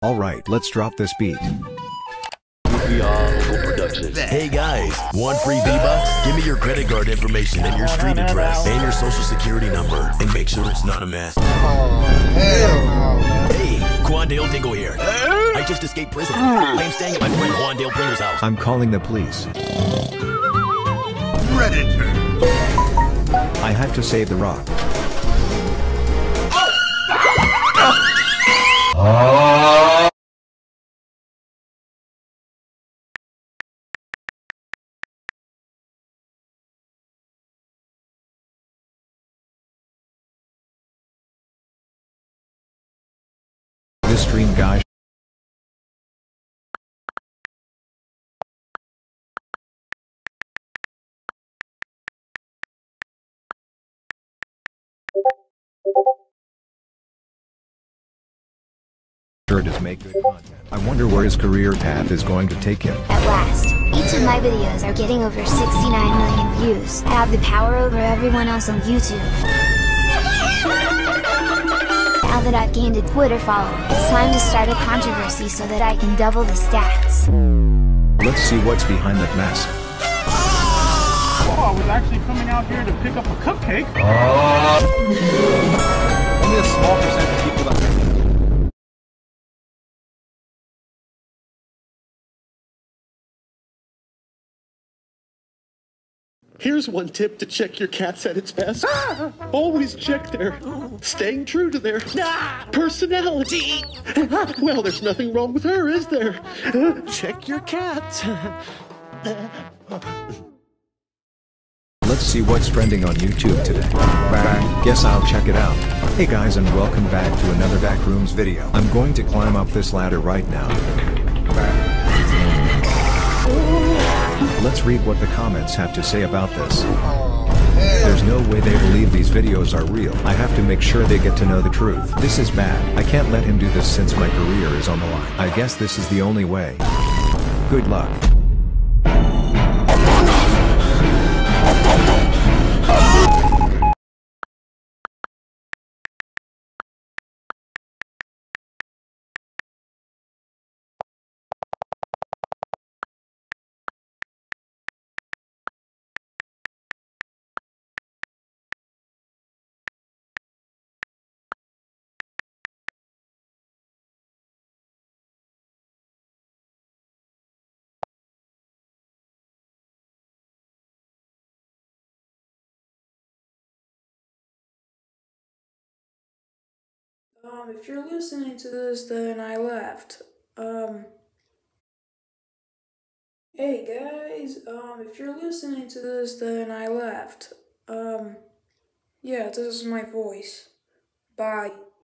Alright, let's drop this beat. Hey guys, want free V-Bucks? Give me your credit card information and your street address and your social security number and make sure it's not a mess. Oh, hey, Quandale Dingle here. I just escaped prison. Hmm. I am staying at my friend Quandale Printer's house. I'm calling the police. Predator. I have to save the rock. Guy sure does make good content. I wonder where his career path is going to take him. At last, each of my videos are getting over 69 million views. I have the power over everyone else on YouTube. Now that I've gained a Twitter following, it's time to start a controversy so that I can double the stats. Let's see what's behind that mask. Oh, I was actually coming out here to pick up a cupcake. Only Here's one tip to check your cat's at its best. Always check their staying true to their personality. well, there's nothing wrong with her, is there? check your cat. Let's see what's trending on YouTube today. Guess I'll check it out. Hey guys and welcome back to another Backrooms video. I'm going to climb up this ladder right now. Let's read what the comments have to say about this. Oh, There's no way they believe these videos are real. I have to make sure they get to know the truth. This is bad. I can't let him do this since my career is on the line. I guess this is the only way. Good luck. Um, if you're listening to this, then I left. Um, hey guys, um, if you're listening to this, then I left. Um, yeah, this is my voice. Bye.